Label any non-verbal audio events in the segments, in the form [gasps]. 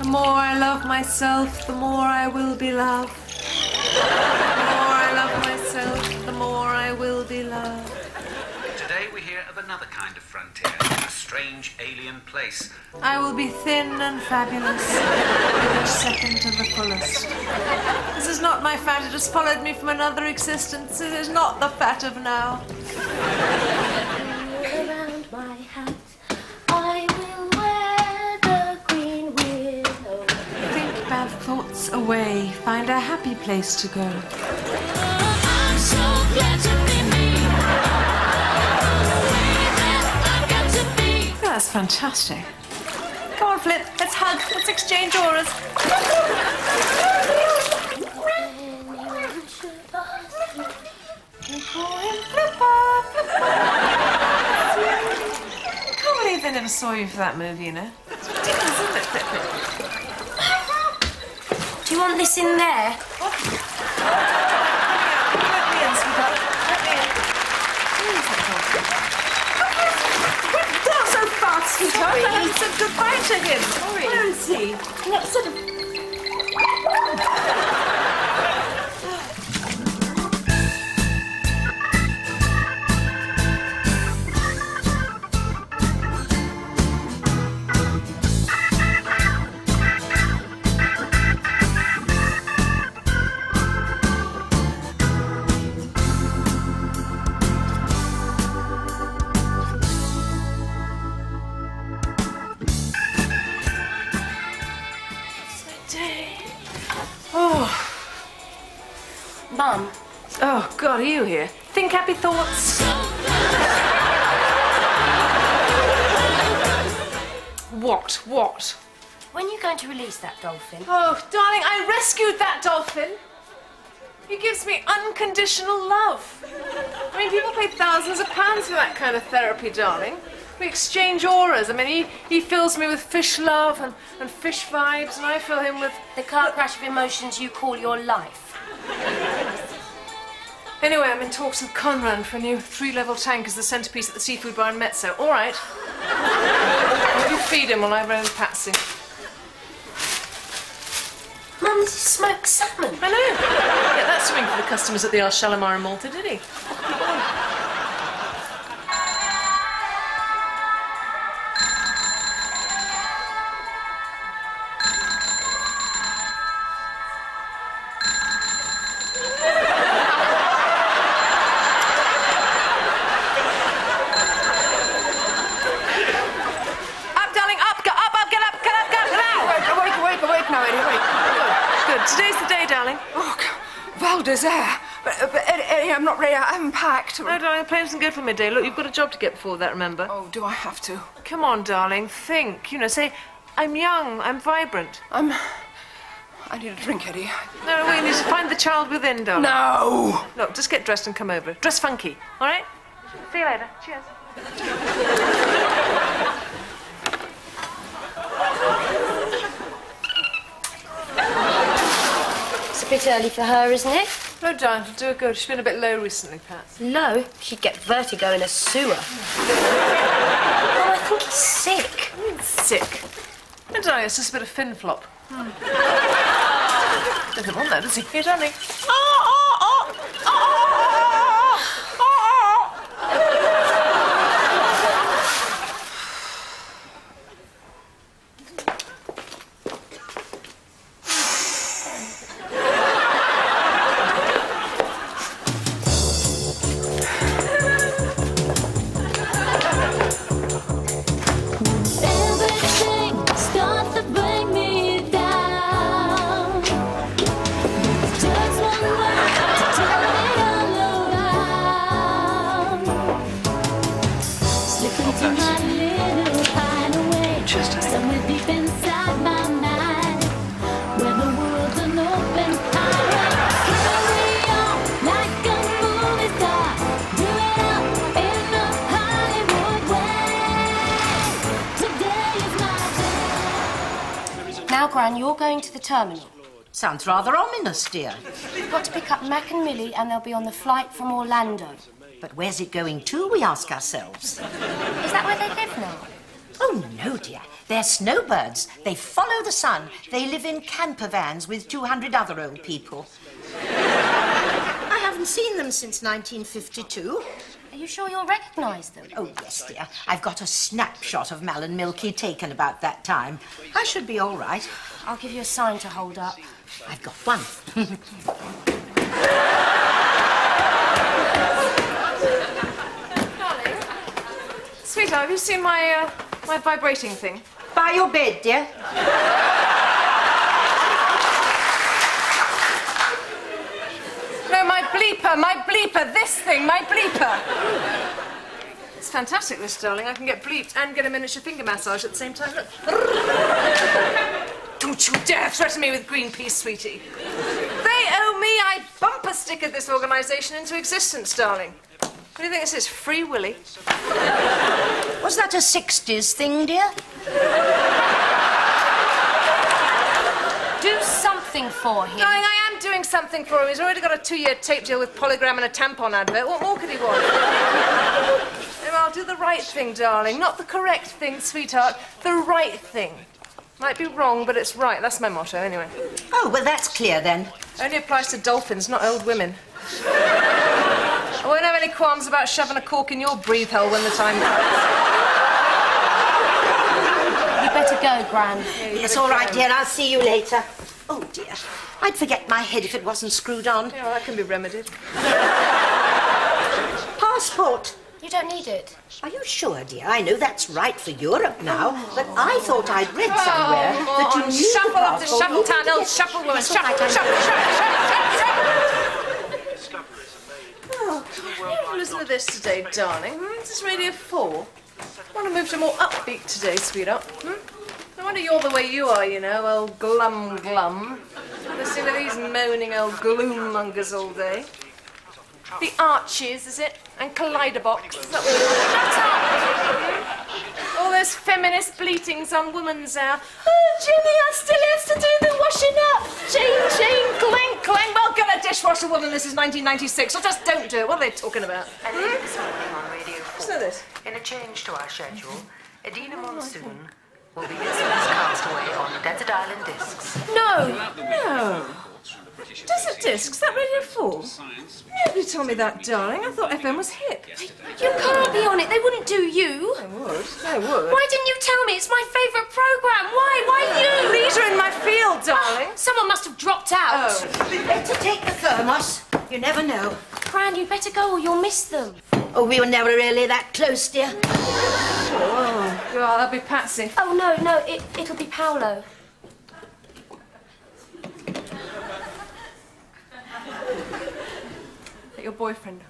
The more I love myself, the more I will be loved. The more I love myself, the more I will be loved. Today we hear of another kind of frontier, a strange alien place. I will be thin and fabulous, each second to the fullest. This is not my fat, it has followed me from another existence. It is not the fat of now. Away, find a happy place to go. I'm so glad to be me. I've got to be. That's fantastic. Come on, Flip, let's hug, let's exchange auras. Anyone should ask you. We call him Flipper, Flipper. I can't believe they never saw you for that movie, you know. It's ridiculous, isn't it, Flip? Do you want this in there? Let me in, sweetheart. Let me in. Who is that talking? Not so fast, sweetheart. I said goodbye to him. Where is he? No, sort of. What? When are you going to release that dolphin? Oh, darling, I rescued that dolphin. He gives me unconditional love. I mean, people pay thousands of pounds for that kind of therapy, darling. We exchange auras. I mean, he, he fills me with fish love and, and fish vibes, and I fill him with. The car crash of emotions you call your life. Anyway, I'm in talks with Conran for a new three level tank as the centrepiece at the seafood bar in Mezzo. All right. You feed him while I round Patsy. Mum, is smoked salmon. I know. Yeah, that's something for the customers at the El Shalimar in Malta, did he? Val. But, but Eddie, Eddie, I'm not ready. I haven't packed. No, darling, the plane doesn't go for midday. Look, you've got a job to get before that, remember? Oh, do I have to? Come on, darling, think. You know, say, I'm young, I'm vibrant. I'm. I need a drink, Eddie. No, we need to find the child within, darling. No! Look, just get dressed and come over. Dress funky, all right? See you later. Cheers. Bit early for her, isn't it? No, darling, do a good. She's been a bit low recently, Pat. Low. She'd get vertigo in a sewer. [laughs] oh, I think he's sick. Sick. No, darling, it's just a bit of fin flop. Hmm. [laughs] Doesn't want that, does he? Here, darling. Everything terminal. Sounds rather ominous, dear. We've got to pick up Mac and Millie, and they'll be on the flight from Orlando. But where's it going to, we ask ourselves? Is that where they live now? Oh, no, dear. They're snowbirds. They follow the sun. They live in camper vans with 200 other old people. I haven't seen them since 1952. Are you sure you'll recognise them? Oh, yes, dear. I've got a snapshot of Mal and Milky taken about that time. I should be all right. I'll give you a sign to hold up. I've got one. Darling. Sweetheart, have you seen my, uh, my vibrating thing? By your bed, dear. No, my bleeper, my bleeper, this thing, my bleeper. It's fantastic, this darling. I can get bleeped and get a miniature finger massage at the same time. Look. Don't you dare threaten me with Greenpeace, sweetie. They owe me. I bumper stickered this organisation into existence, darling. What do you think this is? Free Willy? Was that a 60s thing, dear? Do something for him. Darling, I am doing something for him. He's already got a two-year tape deal with Polygram and a tampon advert. What more could he want? I'll do the right thing, darling. Not the correct thing, sweetheart. The right thing. Might be wrong, but it's right. That's my motto, anyway. Oh, well, that's clear then. Only applies to dolphins, not old women. I won't have any qualms about shoving a cork in your breathe hole when the time comes. You better go, Gran. Yes, all right, dear. I'll see you later. Oh, dear. I'd forget my head if it wasn't screwed on. Yeah, well, that can be remedied. [laughs] Passport. You don't need it. Are you sure, dear? I know that's right for Europe now, but I thought I'd read somewhere that you Oh, need shuffle the off the passport shuffle in order town, to old get- shuffle woman. Yes, all Shuffle, right, shuffle, I- shuffle, shuffle, shuffle, shuffle. Oh, listen to this today, darling. Hmm? This is Radio 4. I want to move to more upbeat today, sweetheart. Hmm? No wonder you're the way you are, you know, old glum glum. Listening to these moaning old gloom mongers all day. The Archers, is it? And Kaleidobox. Is that what Shut up! All those feminist bleatings on Woman's Hour. Oh, Jimmy, I still has to do the washing up. Jane, Jane, clank, clank. Well, get a dishwasher woman. This is 1996. Or just don't do it. What are they talking about? And then this morning on Radio 4, What's this? in a change to our schedule, Edina oh, Monsoon will be listeners castaway on Desert Island Discs. No, no. Desert discs, that Radio 4? Nobody told me that, darling. I thought FM was hip. You can't be on it. They wouldn't do you. I would. I would. Why didn't you tell me? It's my favourite programme. Why? Why you? Leader in my field, ah, darling. Someone must have dropped out. Oh. Better take the thermos. You never know. Gran, you'd better go or you'll miss them. Oh, we were never really that close, dear. Oh, that'll be Patsy. Oh, no, no, it, it'll be Paolo. At your boyfriend.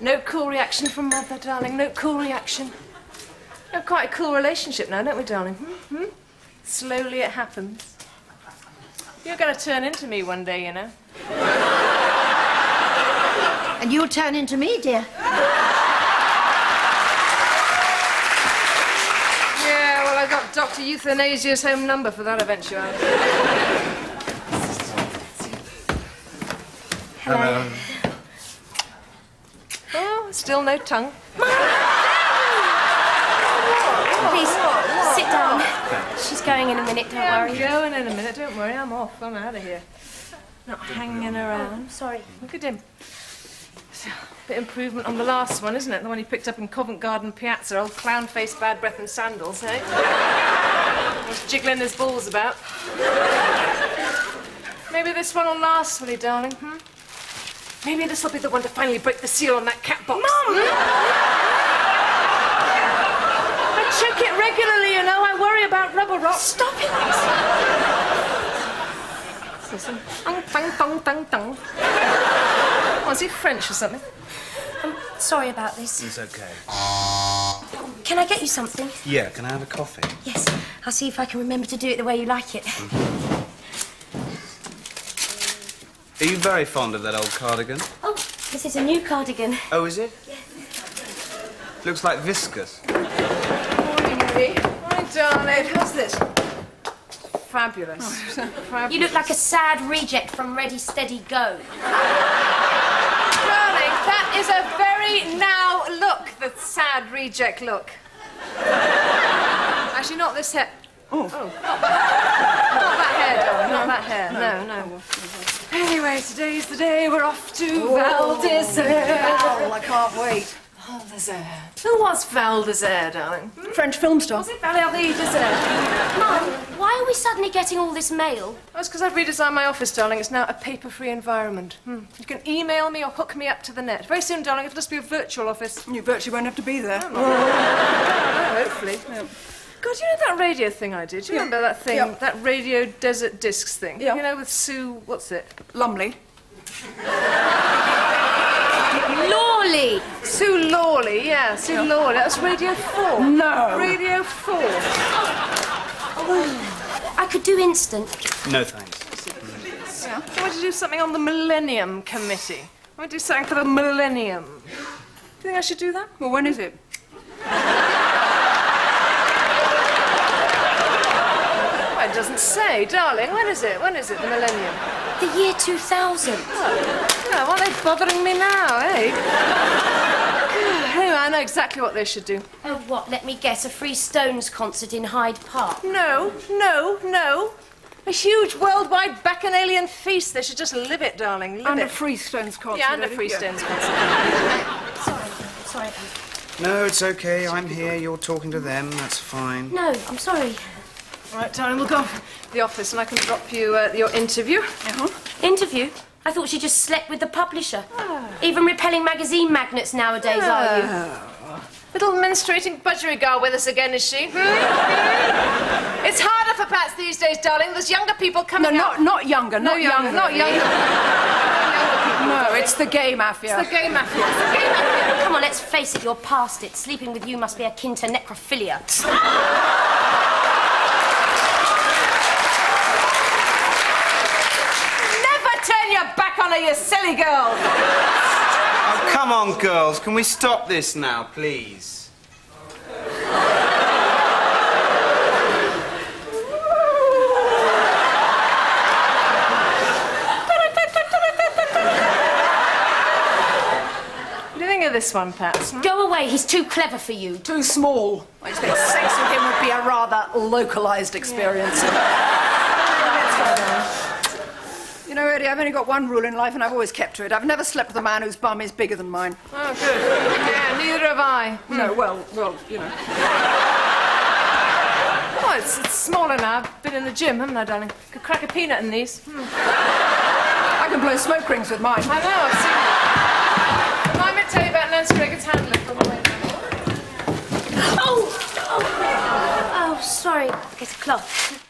no cool reaction from mother, darling. No cool reaction. We have quite a cool relationship now, don't we, darling? Hmm? Hmm? Slowly it happens. You're going to turn into me one day, you know. And you'll turn into me, dear. Yeah, well, I got Dr. Euthanasia's home number for that eventuality. Hello. Oh, still no tongue. Please, sit down. She's going in a minute, don't Yeah, I'm worry. going in a minute. Don't worry, I'm off. I'm out of here. Not hanging around. Sorry. Look at him. Bit improvement on the last one, isn't it? The one he picked up in Covent Garden Piazza, old clown face, bad breath and sandals, eh? Was jiggling his balls about. Maybe this one will last, will he, darling? Hmm? Maybe this will be the one to finally break the seal on that cat box. Mum! Hmm? I check it regularly, you know. I worry about rubber rock. Stop it! Listen. Dong, dong, dong, dong, dong. Oh, is he French or something? I'm sorry about this. It's okay. Can I get you something? Yeah, can I have a coffee? Yes. I'll see if I can remember to do it the way you like it. Mm-hmm. Are you very fond of that old cardigan? Oh, this is a new cardigan. Oh, is it? Looks like viscous. Morning, Edie. Morning, darling. How's this? Fabulous. Fabulous. Oh. [laughs] You look like a sad reject from Ready, Steady, Go. Darling, that is a very now look. the sad reject look. [laughs] Actually, not this hair. Oh. Not that hair, darling. Not that hair. No, no. Anyway, today's the day we're off to Val d'Isère. Oh, I can't wait. Val d'Isère. Who was Val d'Isère, darling? French film star. Was it Valérie d'Isère? Mum, why are we suddenly getting all this mail? That's because I've redesigned my office, darling. It's now a paper-free environment. Hmm. You can email me or hook me up to the net. Very soon, darling, it'll just be a virtual office. You virtually won't have to be there. [laughs] hopefully. God, you know that radio thing I did? Do you remember that thing? Yeah. That radio desert discs thing? Yeah. You know, with Sue, what's it? Lumley. Lawley! Sue Lawley, yeah, Sue Lawley. That was Radio 4. No. Radio 4. I could do instant. No thanks. Yeah. I want to do something on the Millennium Committee. I want to do something for the Millennium. Do you think I should do that? Well, when is it? Well, it doesn't say, darling. When is it? When is it, the Millennium? The year 2000. Yeah, why are they bothering me now, eh? [sighs] anyway, I know exactly what they should do. Oh, what? Let me guess. A Free Stones concert in Hyde Park. No, no, no. A huge worldwide bacchanalian feast. They should just live it, darling. Live And a it. Freestones concert. yeah, and a Eddie. Freestones concert. Sorry. Sorry. No, it's okay. I'm here. You're talking to them. That's fine. No, I'm sorry. All right, darling, we'll go to the office and I can drop you uh, your interview. Uh-huh. Interview? I thought she just slept with the publisher. Even repelling magazine magnets nowadays, are you? Little menstruating budgerigard with us again, is she? Hmm? [laughs] it's harder for Pats these days, darling. There's younger people coming No, coming not, out. not younger, No, not younger, younger. not younger. [laughs] No, it's the gay mafia. The gay mafia. It's the gay mafia. Come on, let's face it, you're past it. Sleeping with you must be akin to necrophilia. [laughs] Never turn your back on her, you silly girl. Oh, come on, girls. Can we stop this now, please? What do you think of this one, Pats? hmm? Go away, he's too clever for you. Too small. I expect sex with him would be a rather localised experience. You know, Eddie, I've only got one rule in life and I've always kept to it. I've never slept with a man whose bum is bigger than mine. Oh, good. Yeah, neither have I. No, well, well, you know. [laughs] Oh, it's, it's smaller now. I've been in the gym, haven't I, darling? Could crack a peanut in these. Hmm. I can blow smoke rings with mine. I know, I've seen it. Remind me to tell you about Nancy Reagan's hand lift the way. Oh! Oh, oh sorry. Get a cloth.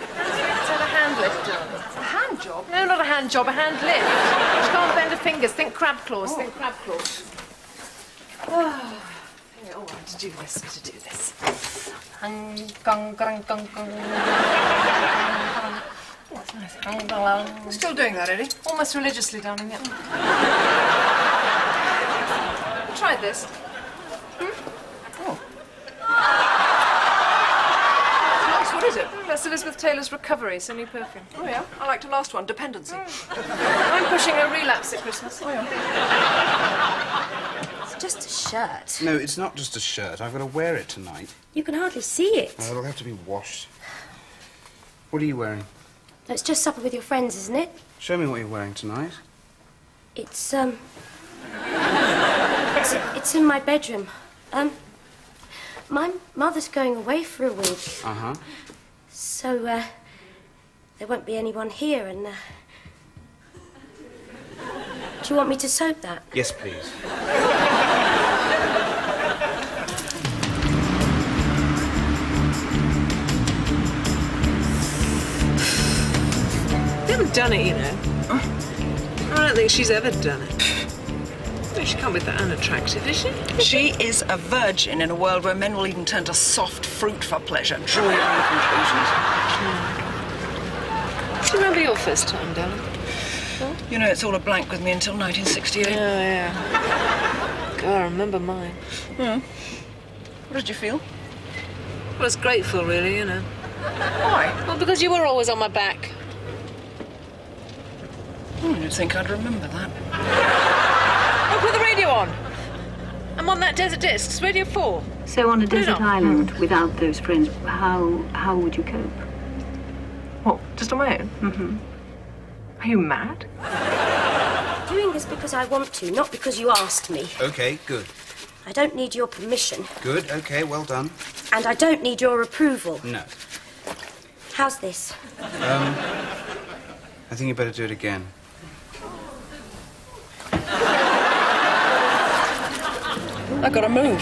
It's a hand lift, darling. A hand job? No, not a hand job, a hand lift. She can't bend her fingers. Think crab claws. Think oh. crab claws. Oh, oh, I have to do this. I have to do this. Oh. Still doing that, Eddie? Almost religiously, darling. Yeah. Tried this. Nice, what is it? Mm, That's Elizabeth Taylor's Recovery. It's a new perfume. Oh, yeah. I liked the last one, Dependency. I'm pushing a relapse at Christmas. Oh, yeah. It's just a shirt. No, it's not just a shirt. I've got to wear it tonight. You can hardly see it. Oh, it'll have to be washed. What are you wearing? It's just supper with your friends, isn't it? Show me what you're wearing tonight. It's, um... It's, it's in my bedroom. Um... My mother's going away for a week, Uh huh. So, uh... There won't be anyone here, and, uh... Do you want me to soak that? Yes, please. They haven't done it, you know. I don't think she's ever done it. No, she can't be that unattractive, is she? She is a virgin in a world where men will even turn to soft fruit for pleasure. Draw your own conclusions. Do you remember your first time, darling? You know, it's all a blank with me until 1968. Oh, yeah. God, I remember mine. What did you feel? I was grateful, really, you know. Why? Well, because you were always on my back. Hmm, you'd think I'd remember that. Oh, put the radio on. I'm on that desert disc. It's Radio 4. So on a Put desert on. island without those friends, how how would you cope? What? Just on my own? Mm-hmm. Are you mad? Doing this because I want to, not because you asked me. Okay, good. I don't need your permission, Good, okay, well done. and I don't need your approval. No. How's this? Um, I think you better do it again. I gotta move.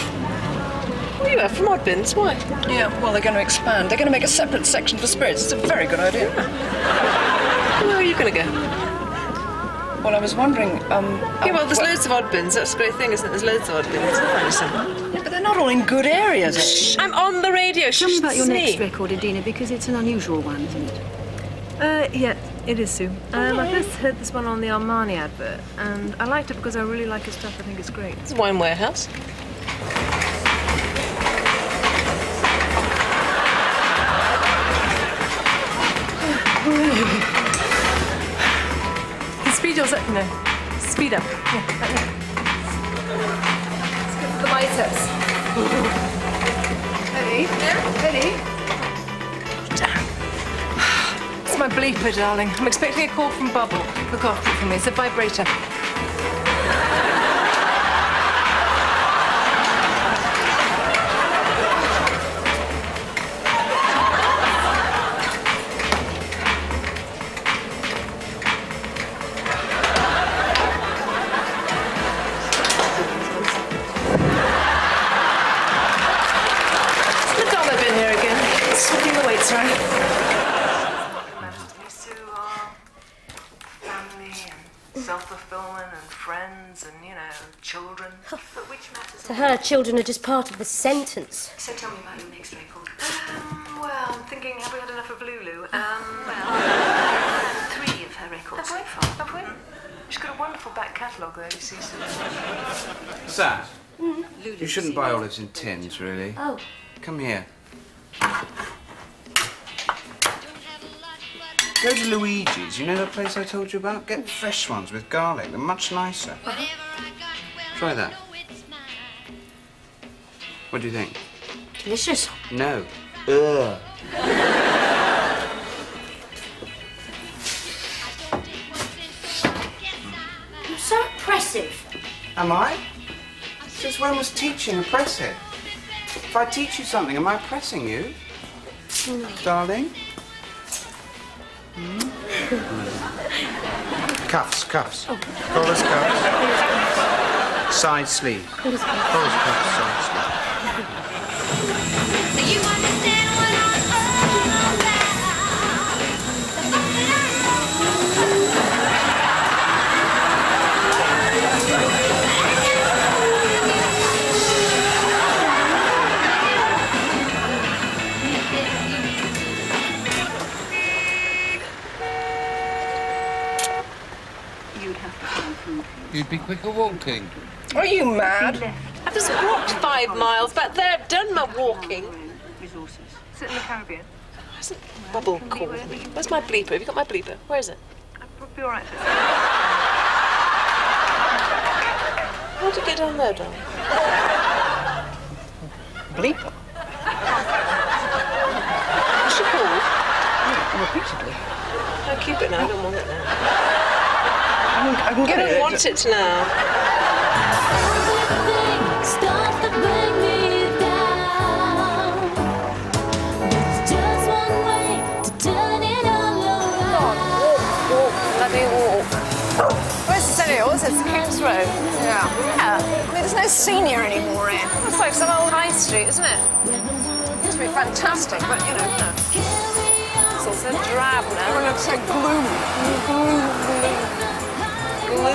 What are you at from Oddbins? Why? Yeah, well, they're going to expand. They're going to make a separate section for spirits. It's a very good idea. Where are you going to go? Well, I was wondering, um... Yeah, well, there's loads of odd bins. That's a great thing, isn't it? There's loads of odd bins. find you some. Yeah, but they're not all in good areas. Shh, I'm on the radio. Shh, Tell me about your it's next me. record, Edina, because it's an unusual one, isn't it? Uh, yeah, it is Sue. Um, I first heard this one on the Armani advert, and I liked it because I really like his stuff. I think it's great. It's a wine warehouse. [laughs] Speed yourself, no. Speed up. Yeah, like that. The biceps. [laughs] Ready? Yeah. Ready? My bleeper, darling. I'm expecting a call from Bubble. Look after it for me. It's a vibrator. Children are just part of the sentence. So tell me about your next record. Um, well, I'm thinking, have we had enough of Lulu? Um, well, three of her records so far. Have we? She's got a wonderful back catalogue, though, you see. So. Sam, you shouldn't buy olives in tins, really. Oh. Come here. Go to Luigi's. You know that place I told you about? Get fresh ones with garlic. They're much nicer. Try that. What do you think? Delicious. No. Ugh. You're so oppressive. Am I? Since when was teaching oppressive? If I teach you something, am I oppressing you? Darling? Hmm? cuffs, cuffs. Collars, cuffs. Side sleeve. Collars, cuffs, side sleeve. You'd have to find food. You'd be quicker walking. Are you mad? I've just walked five miles back there. I've done my walking. Resources. Sit in the Caribbean. Where's Bubble called me. Where's my bleeper? Have you got my bleeper? Where is it? I'll be all right. How did you get down there, darling? Bleeper. What's she called? Oh, repeatedly. No, keep it now. I don't want it now. I can, I can I get don't it. want it now. Bloody walk. Where's the centre? King's Road? Yeah. Yeah. I mean, there's no senior anymore here. It's like some old high street, isn't it? It's be fantastic, but you know, no. it's also drab now. Everyone looks like gloom. Gloom, Come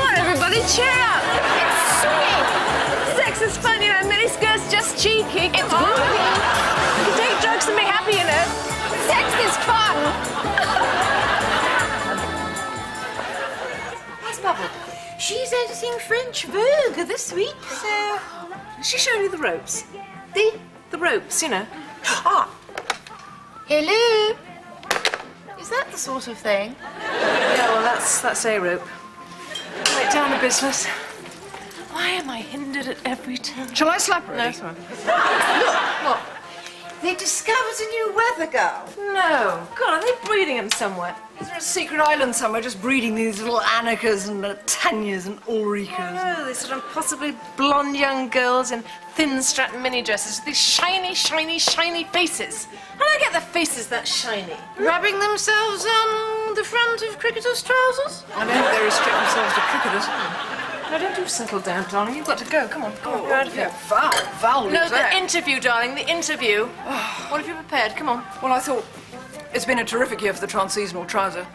on, everybody, cheer up. It's swinging. Sex is fun, you know. Miniskirts just cheeky. It's groovy. You can take drugs and be happy, you know. Sex is fun. Where's Bubble? She's editing French Vogue this week, so. She showed you the ropes. The the ropes, you know. [gasps] Ah! Hello? That the sort of thing? Yeah, well, that's that's a rope. Wait down to business. Why am I hindered at every turn? Shall I slap her? No, sorry. [laughs] Look, they discovered a new weather girl. No. God, are they breeding them somewhere? Is there a secret island somewhere just breeding these little Annikas and uh, Tanyas and Ulrikas? Oh, these sort of possibly blonde young girls in thin strap mini dresses with these shiny, shiny, shiny faces. How do I get their faces that shiny? Rubbing themselves on the front of cricketers' trousers? I don't think they restrict themselves to cricketers. No, don't you settle down, darling. You've got to go. Come on, come on. You're out of here. Val, Val, No, the that. interview, darling. The interview. what have you prepared? Come on. Well, I thought it's been a terrific year for the transseasonal trouser.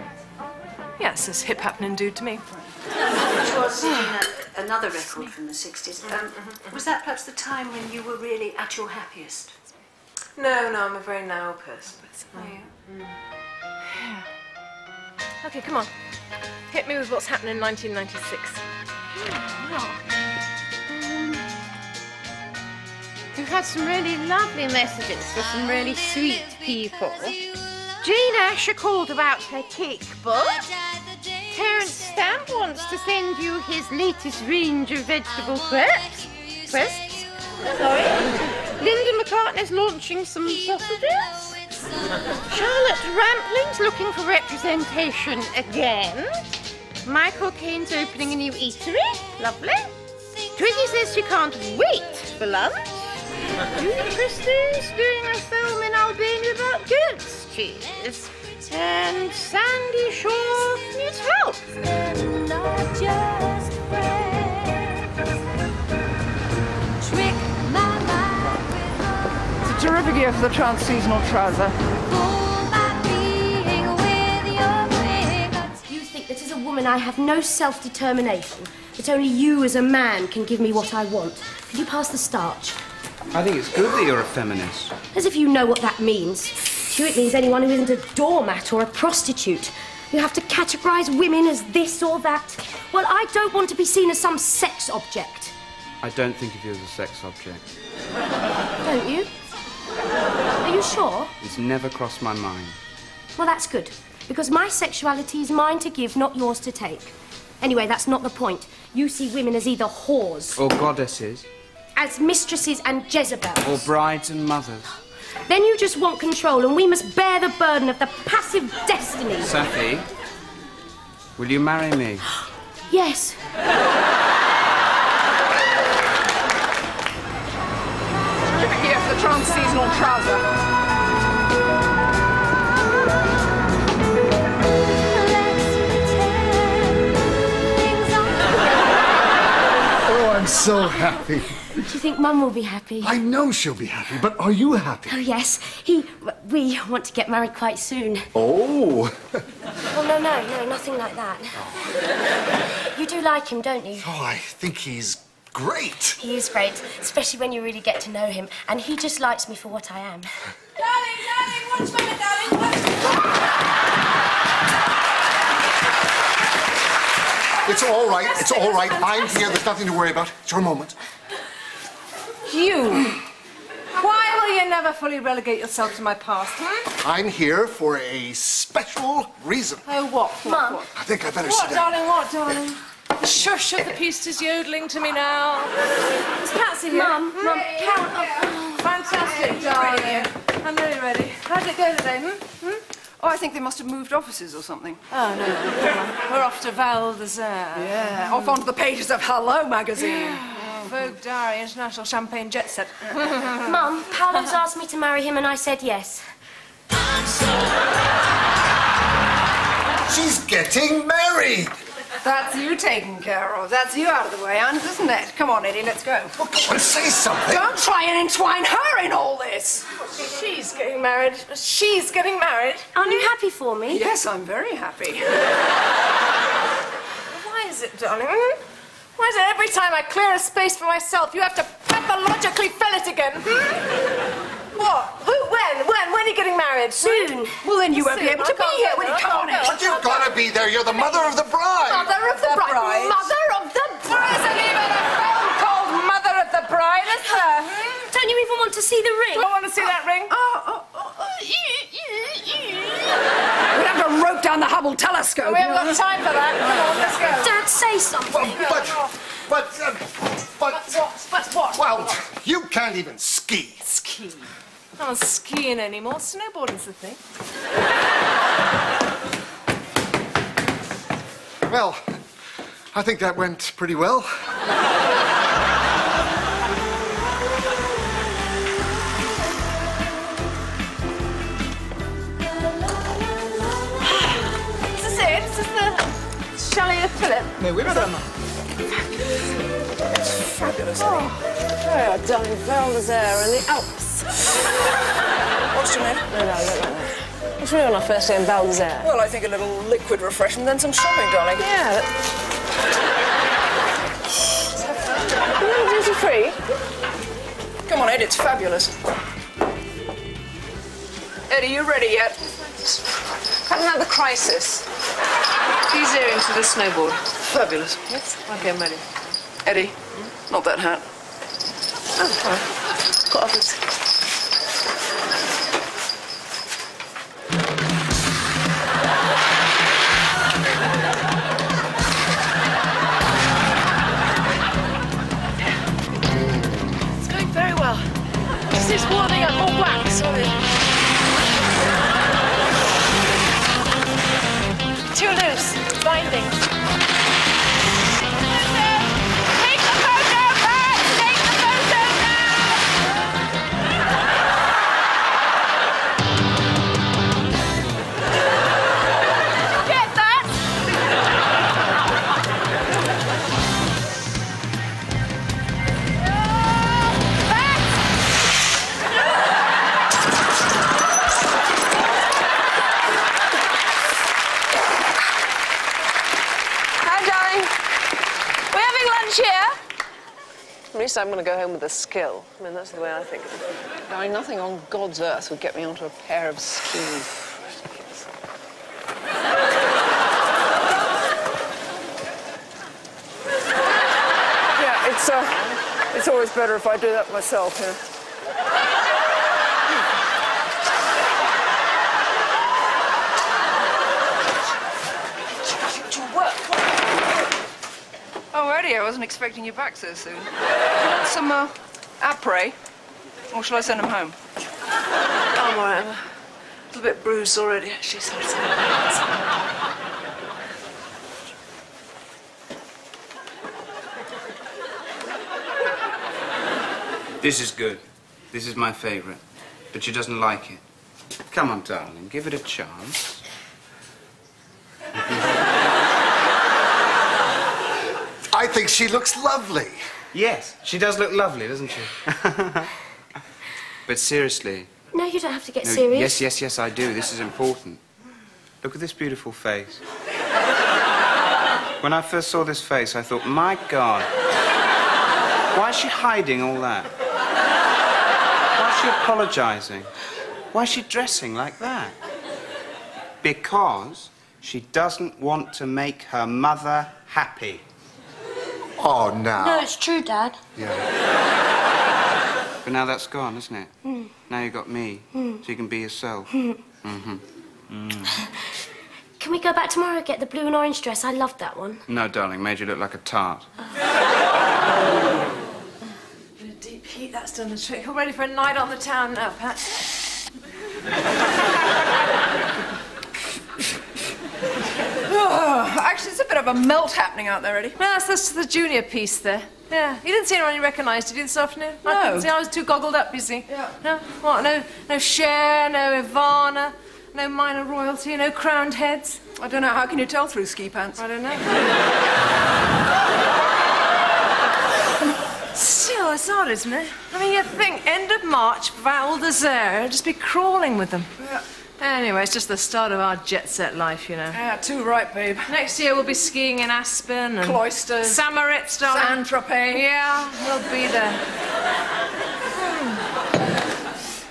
Yes, this hip happening dude to me. Which was [sighs] another record from the 60s. Um, was that perhaps the time when you were really at your happiest? No, no, I'm a very narrow person. Oh, yeah. Okay, come on. Hit me with what's happened in 1996. We've had some really lovely messages for some really sweet people. Jane Asher called about her cake. Terence Stamp wants to send you his latest range of vegetable crisps. Crisps? Sorry. Linda McCartney's launching some sausages. Charlotte Rampling's looking for representation again. Michael Caine's opening a new eatery. Lovely. Twiggy says she can't wait for lunch. Julie Christie's doing a film in Albania about goats. Cheers. And Sandie Shaw needs help. It's a terrific year for the trans-seasonal trouser. A woman I have no self determination, that only you as a man can give me what I want. Could you pass the starch? I think it's good that you're a feminist. As if you know what that means. To you, it means anyone who isn't a doormat or a prostitute. You have to categorise women as this or that. Well, I don't want to be seen as some sex object. I don't think of you as a sex object. Don't you? Are you sure? It's never crossed my mind. Well, that's good. Because my sexuality is mine to give, not yours to take. Anyway, that's not the point. You see women as either whores, Or goddesses. as mistresses and Jezebels. Or brides and mothers. Then you just want control, and we must bear the burden of the passive destiny. Safi, will you marry me? [gasps] Yes. Terrific year for the transseasonal trouser. I'm so happy. Do you think Mum will be happy? I know she'll be happy, but are you happy? Oh, yes. He. We want to get married quite soon. Oh. Oh, no, no, no, nothing like that. You do like him, don't you? Oh, I think he's great. He is great, especially when you really get to know him. And he just likes me for what I am. Darling, darling, watch minute, darling. Watch It's all right. It's all right. I'm here. There's nothing to worry about. It's your moment. You. Why will you never fully relegate yourself to my past, hmm? I'm here for a special reason. Oh, what? Mum. I think I better What, sit down. darling, what, darling? The shush of the piece is yodeling to me now. Is Patsy here? Mum, Mum, Carol. Oh, fantastic, darling. I'm really ready. How did it go today, hmm? hmm? Oh, I think they must have moved offices or something. Oh, no, no. We're off to Val d'Isère. Yeah, off onto the pages of Hello magazine. Vogue Diary, International Champagne Jet Set. [laughs] Mum, Paolo's asked me to marry him, and I said yes. She's getting married. That's you taken care of. That's you out of the way, Anne, isn't it? Come on, Eddie, let's go. Oh, come on, say something. Don't try and entwine her in all this. She's getting married. She's getting married. Aren't you happy for me? Yes, I'm very happy. Why is it, darling? Why is it every time I clear a space for myself, you have to pathologically fill it again? Hmm? What? Who? When? When? When are you getting married? Soon. Well, then you won't be able to be here when you come on I But you've got to be there. You're the mother of the bride. Mother of the, bride. bride. Mother of the bride. There isn't even a film called Mother of the Bride, is there? Hmm? Don't you even want to see the ring? Do I want to see that ring? Oh, oh, oh, oh. We'd have to rope down the Hubble telescope. We haven't got time for that. Come on, let's go. Dad, say something. But, but, uh, but, What? But what? well, you can't even ski. Ski. I'm not skiing anymore. Snowboarding's the thing. Well, I think that went pretty well. Is this it? Is this the chalet of Philip? Mais oui, madame. Fabulous. Oh. Oh, darling Val d'Isère in the Alps. What's your name? No, no, look like that. It's really on our first day in Val d'Isère. Well, I think a little liquid refreshment, then some shopping, darling. Yeah. Want duty free? Come on, Ed, it's fabulous. Eddie, you ready yet? Had another crisis. These earrings for the snowboard. Fabulous. Yes? Okay, I'm ready. Eddie, not that hat. Oh, fine. Got others. This warming up more black, sorry. Too loose. Binding. Least I'm going to go home with a skill. I mean, that's the way I think of it. Darling, nothing on God's earth would get me onto a pair of skis. yeah, it's uh, it's always better if I do that myself. Yeah. Oh, Eddie, I wasn't expecting you back so soon. Do you want some uh, après? Or shall I send him home? I'm all right. I'm a little bit bruised already, actually. So it's This is good. This is my favorite. But she doesn't like it. Come on, darling, give it a chance. Think she looks lovely. Yes, she does look lovely, doesn't she? [laughs] but seriously. No, you don't have to get no, serious. Yes, yes, yes, I do. This is important. Look at this beautiful face. When I first saw this face, I thought, my God, why is she hiding all that? Why is she apologizing? Why is she dressing like that? Because she doesn't want to make her mother happy. Oh, no. No, it's true, Dad. Yeah. But now that's gone, isn't it? Mm. Now you've got me, Mm. so you can be yourself. Mm. Mm-hmm. Can we go back tomorrow and get the blue and orange dress? I loved that one. No, darling, made you look like a tart. [laughs] Bit of deep heat, that's done the trick. All ready for a night on the town now, Pat. Oh, actually, it's a bit of a melt happening out there, Eddie. No, that's, that's the junior piece there. Yeah. You didn't see anyone you recognised, did you, this afternoon? I No. couldn't see. I was too goggled up, you see. Yeah. No? What? No, no Cher, no Ivana, no minor royalty, no crowned heads? I don't know. How can you tell through ski pants? I don't know. [laughs] Still, it's odd, isn't it? I mean, you'd think end of March, Val d'Isère, just be crawling with them. Yeah. Anyway, it's just the start of our jet set life, you know. Yeah, too right, babe. Next year we'll be skiing in Aspen and Klosters. Samaritz, darling. Saint-Tropez. Yeah, we'll be there.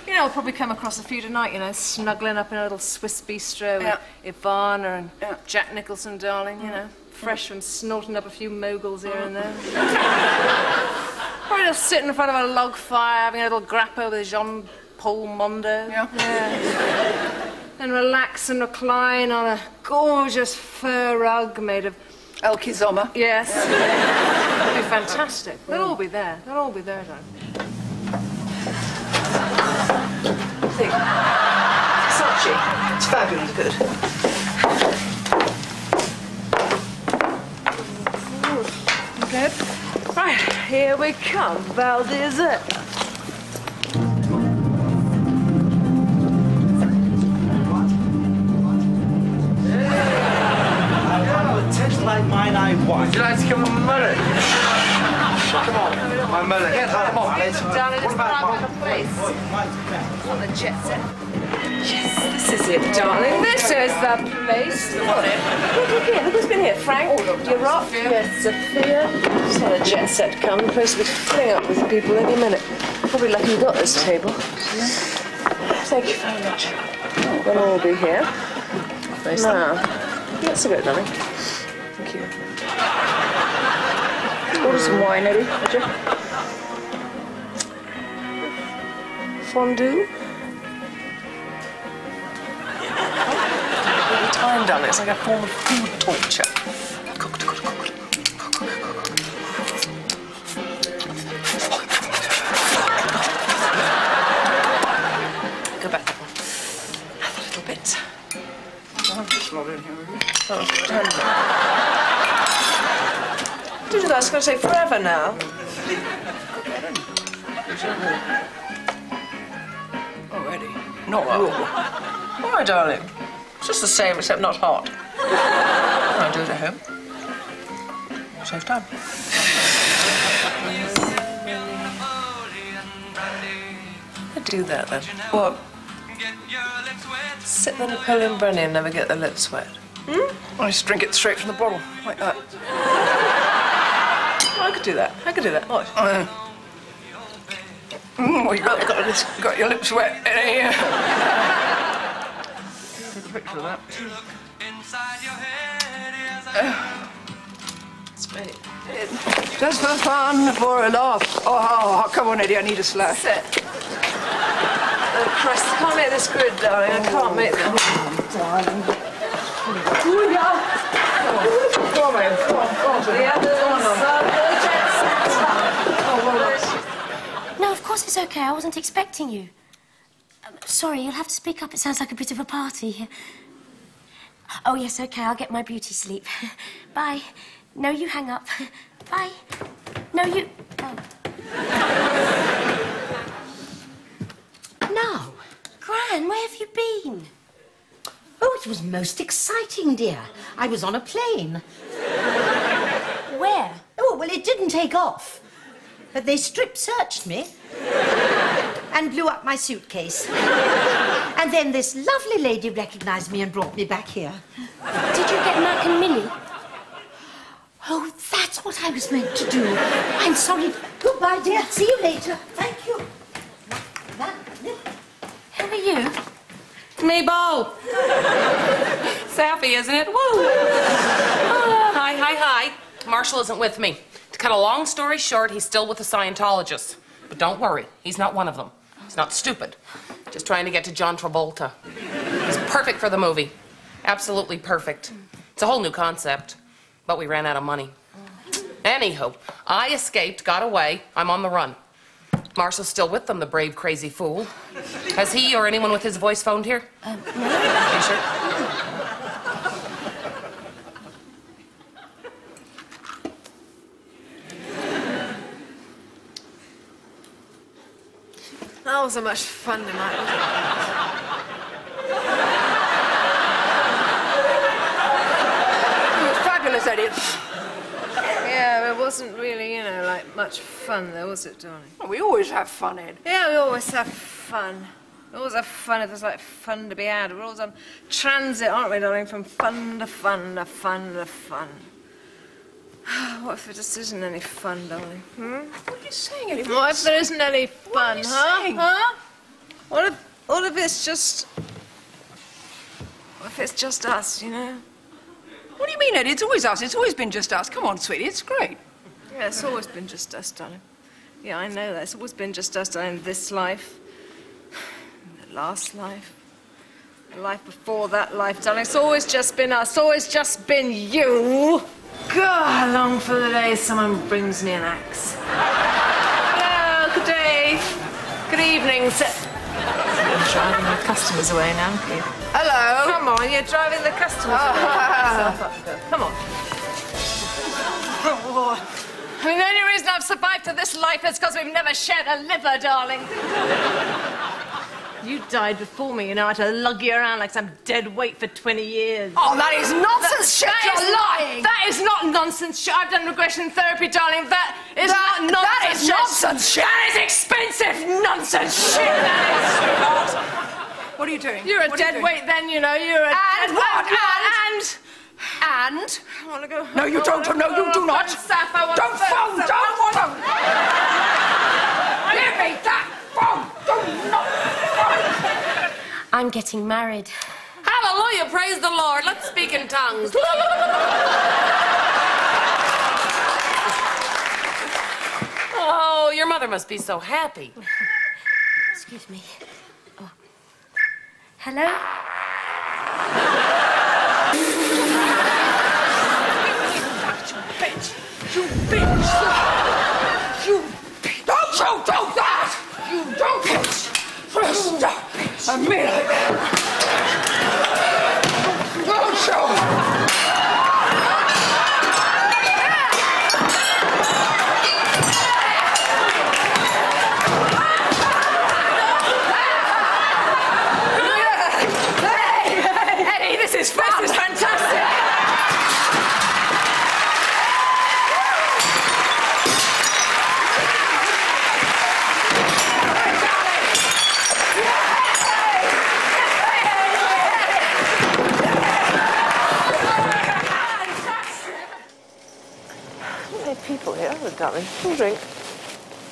You know, we'll probably come across a few tonight, you know, snuggling up in a little Swiss bistro Yeah. with Ivana and Yeah. Jack Nicholson, darling, you mm. know, fresh from snorting up a few moguls here and there. Mm. [laughs] Probably just sitting in front of a log fire having a little grappa with Jean Paul Mondo. Yeah. yeah. and relax and recline on a gorgeous fur rug made of El Kizoma. Yes. It'll be fantastic. They'll all be there. They'll all be there, darling. See. Sachi. It's fabulous good. Good. Right, here we come. Valdez. Like mine, I want. Would you like to come on my mullet? Come on, my mullet. Get that, come on. Darling, it's private place. On the jet set. Yes, this is it, darling. This is the place. Look Look here, look who's been here. Frank, you're up. Yes, Sophia. Just had a jet set come. The place will be filling up with people any minute. Probably lucky you got this table. Thank you very much. They'll all be here. Now, get ah, a cigarette, darling. Order some wine, Eddie, would you? Fondue? All the time, darling. It's like a form of food torture. Cooked, cooked, cooked. Go back. Have a little bit. Oh, turn Do that. It's going to say forever now. Already? Not raw. All right, darling. It's just the same, except not hot. I'll do it at home. Save time. I do that then. What? Sit the Napoleon brandy and never get the lips wet. Hmm? I just drink it straight from the bottle, like that. Oh, I could do that. I could do that. What? Mm, well, you got, got, got your lips wet in here. Take a picture of that. It's great. Just for fun, for a laugh. Oh, oh, come on, Eddie, I need a slash. Sit. Oh, Christ, I can't make this good, darling. I can't make this. darling. Ooh, yeah. Come on, man. Come on, come on. The others are the jet set. Oh, well, No, of course it's okay. I wasn't expecting you. Um, sorry, you'll have to speak up. It sounds like a bit of a party. Here. Oh, yes, okay. I'll get my beauty sleep. [laughs] Bye. No, you hang up. [laughs] Bye. No, you. Oh. Now, Gran, where have you been? oh, it was most exciting, dear. I was on a plane. Where? Oh, well, it didn't take off. But they strip searched me and blew up my suitcase. [laughs] And then this lovely lady recognized me and brought me back here. Did you get Mac and Minnie? Oh, that's what I was meant to do. I'm sorry. Goodbye, dear. See you later. Thank you. Who are you? Mabel! Saffy, isn't it? Woo! Ah, hi, hi, hi. Marshall isn't with me. To cut a long story short, he's still with the Scientologists. But don't worry, he's not one of them. He's not stupid. Just trying to get to John Travolta. He's perfect for the movie. Absolutely perfect. It's a whole new concept. But we ran out of money. Anyhow, I escaped, got away. I'm on the run. Marshall's still with them, the brave, crazy fool. Has he or anyone with his voice phoned here? Um, You sure? That was so much fun tonight, wasn't It was fabulous, Eddie. it? Yeah, it wasn't really, you know, like much fun though, was it, darling? We always have fun, Ed. Yeah, we always have fun. We always have fun if there's like fun to be had. We're always on transit, aren't we, darling? From fun to fun to fun to fun. [sighs] What if there just isn't any fun, darling? Hmm? What are you saying, Eddie? What if there isn't any fun, are you huh? saying? Huh? What if, what if it's just... What if it's just us, you know? What do you mean, Eddie? It's always us. It's always been just us. Come on, sweetie. It's great. Yeah, it's always been just us, darling. Yeah, I know that. It's always been just us, darling. This life, [sighs] the last life, The life before that life, darling. It's always just been us. It's always just been you. God, long for the day someone brings me an axe. Hello, good day. Good evening, sir. I'm driving the customers away now, please. Hello. Come on, you're driving the customers. away. Come on. Oh, I mean, the only reason I've survived to this life is because we've never shared a liver, darling. You died before me, you know, I had to lug you around like some dead weight for 20 years. Oh, that is nonsense shit, That you're is not- lying. That is not nonsense shit. I've done regression therapy, darling. That is That- not nonsense that is shit. nonsense shit. That is expensive nonsense shit. [laughs] That is. What are you doing? You're a What are you dead weight then, you know. You're a And dead what? weight. And, and, and, I want to go. No, you don't. wanna No, you do not. phone, Saf, I want Don't a phone. Saf. Don't phone. Give me that phone. Do not phone. I'm getting married. Hallelujah, praise the Lord. Let's speak in tongues. oh, your mother must be so happy. Excuse me. Oh. Hello? You bitch! You bitch! Don't you do that! You don't bitch! Stop I mean it! Don't you! Hey, hey, this is fun. This is fantastic. Hey, people here, oh, darling. Have a drink.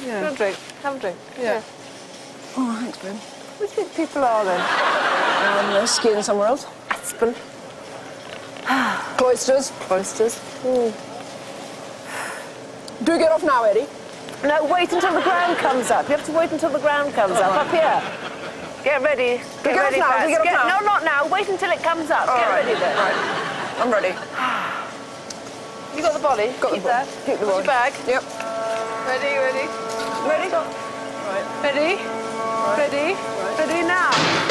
Yeah. Have a drink. Have a drink. Yeah. Oh, thanks, babe. Who do you think people are then? Um, they're skiing somewhere else. Aspen. [sighs] Klosters. Klosters. Hmm. Do get off now, Eddie. No, wait until the ground comes up. You have to wait until the ground comes up. Up here. Get ready. Get, get off ready now, fast. get off now. No, not now. Wait until it comes up. All get right, ready then. right. I'm ready. You got the body? Got the Keep body. that. Keep the body. your bag? Yep. Ready, ready. Ready? Right. Ready? Ready? Ready now.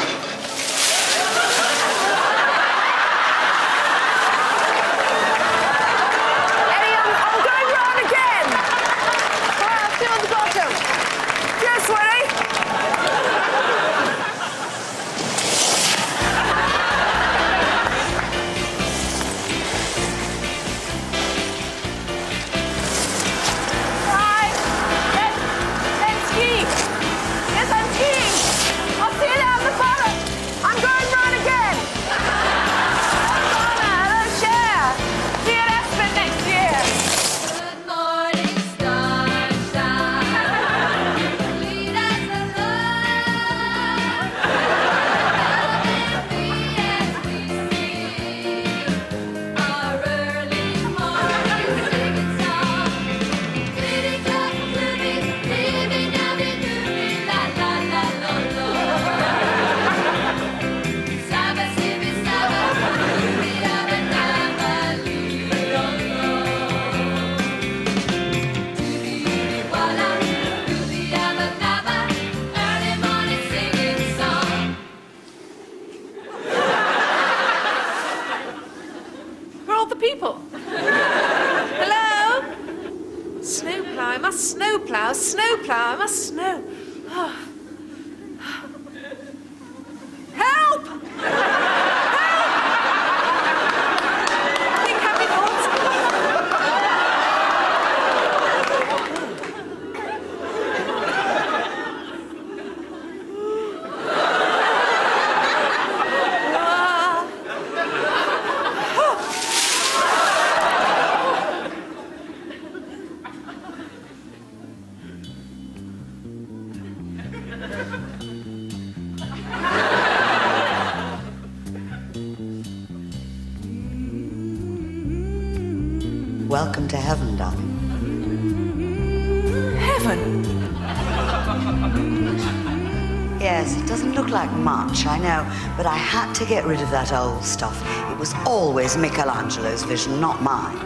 Much, I know, but I had to get rid of that old stuff. It was always Michelangelo's vision, not mine.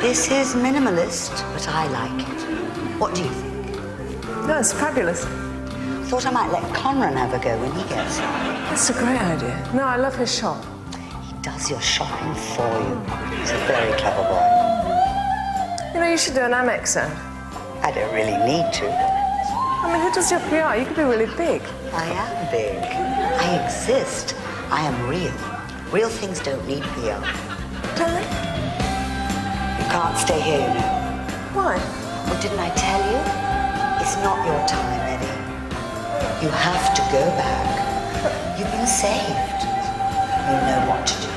This is minimalist, but I like it. What do you think? No, it's fabulous. Thought I might let Conran have a go when he gets here. That's a great idea. No, I love his shop. He does your shopping for you. He's a very clever boy. You know, you should do an Amex ad. I don't really need to. I mean, who does your PR? You could be really big. I am big. I exist. I am real. Real things don't need PR. Don't? You can't stay here, you know. Why? Well, didn't I tell you? It's not your time, Eddie. You have to go back. You've been saved. You know what to do.